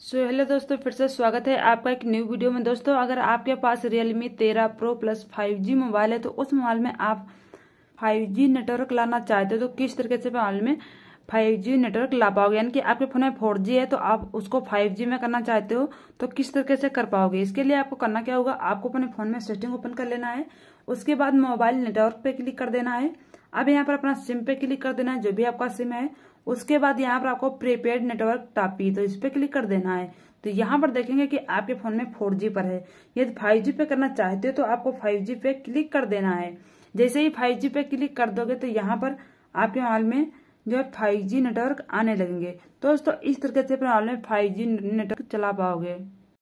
So hello दोस्तों, फिर से स्वागत है आपका एक न्यू वीडियो में। दोस्तों, अगर आपके पास रियलमी तेरह pro plus five G mobile है तो उस मोबाइल में आप फाइव जी नेटवर्क लाना चाहते हो तो किस तरीके से मोबाइल में फाइव जी नेटवर्क ला पाओगे? यानी कि आपके फ़ोन में फोर जी है तो आप उसको फाइव जी में करना चाहते हो तो किस तरीके से कर पाओगे? इसके लिए आपको करना क्या होगा, आपको अपने फ़ोन में सेटिंग ओपन कर लेना है, उसके बाद मोबाइल नेटवर्क पे क्लिक कर देना है। अब यहाँ पर अपना सिम पे क्लिक कर देना है, जो भी आपका सिम है। उसके बाद यहाँ पर आपको प्रीपेड नेटवर्क टापी तो इस पे क्लिक कर देना है। तो यहाँ पर देखेंगे कि आपके फ़ोन में फोर जी पर है। यदि फाइव जी पे करना चाहते हो तो आपको फाइव जी पे क्लिक कर देना है। जैसे ही फाइव जी पे क्लिक कर दोगे तो यहाँ पर आपके मोबाइल में जो है फाइव नेटवर्क आने लगेंगे। दोस्तों, इस तरीके से अपने मोबाइल में फाइव नेटवर्क चला पाओगे।